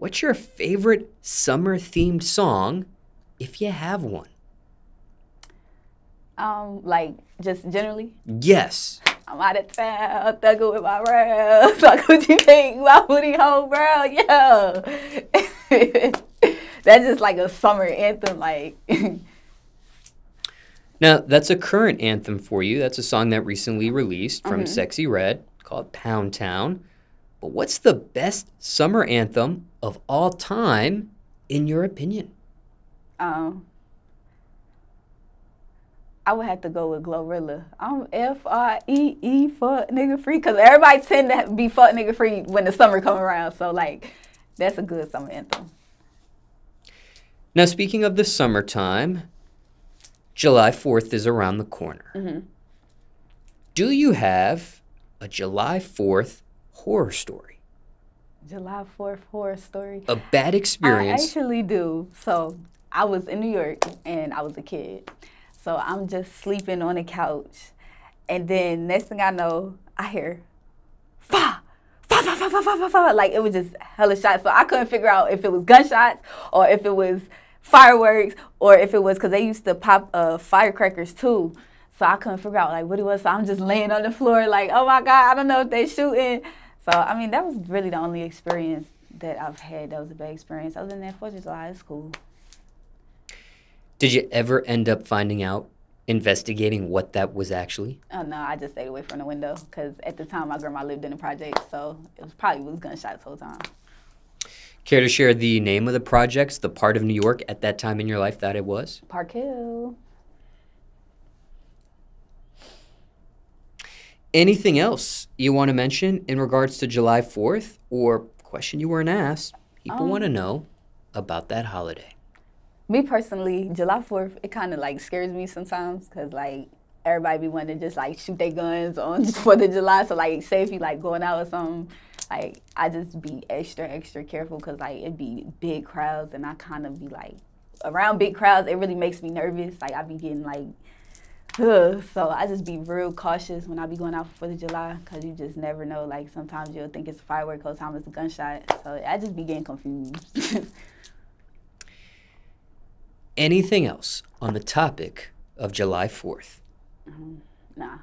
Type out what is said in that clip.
what's your favorite summer themed song if you have one? Um, like just generally. Yes. I'm out of town, thugging with my rails. Fuck what you think, my booty home, bro. Yeah. That's just like a summer anthem, like. now that's a current anthem for you. That's a song that recently released from mm-hmm. Sexyy Red called Pound Town. But what's the best summer anthem of all time, in your opinion? Um, I would have to go with Glorilla. I'm F R E E fuck nigga free because everybody tend to be fuck nigga free when the summer come around. So like, that's a good summer anthem. Now speaking of the summertime, July Fourth is around the corner. Mm-hmm. Do you have a July Fourth horror story? July Fourth horror story. A bad experience. I actually do. So I was in New York and I was a kid so I'm just sleeping on the couch. And then next thing I know, I hear fa, fa, fa, fa, fa, fa, fa, fa. Like it was just hella shots. So I couldn't figure out if it was gunshots or if it was fireworks or if it was because they used to pop uh, firecrackers too. So I couldn't figure out like what it was. So I'm just laying on the floor like, oh my God, I don't know if they're shooting. So I mean, that was really the only experience that I've had. That was a bad experience. Other than that, Fourth of July is cool. Did you ever end up finding out, investigating what that was actually? Oh no, I just stayed away from the window because at the time my grandma lived in the project, so it was probably was gunshots the whole time. Care to share the name of the projects, the part of New York at that time in your life that it was? Park Hill. Anything else you want to mention in regards to July 4th or question you weren't asked? People um, want to know about that holiday me personally, July 4th, it kind of like scares me sometimes because like everybody be wanting to just like shoot their guns on 4th of July. So like, say if you like going out or something, like I just be extra, extra careful because like it'd be big crowds and I kind of be like around big crowds. It really makes me nervous. Like I be getting like, ugh. so I just be real cautious when I be going out for 4th of July because you just never know. Like sometimes you'll think it's a firework, whole time it's a gunshot. So I just be getting confused. anything else on the topic of July 4th? Mm-hmm. Nah.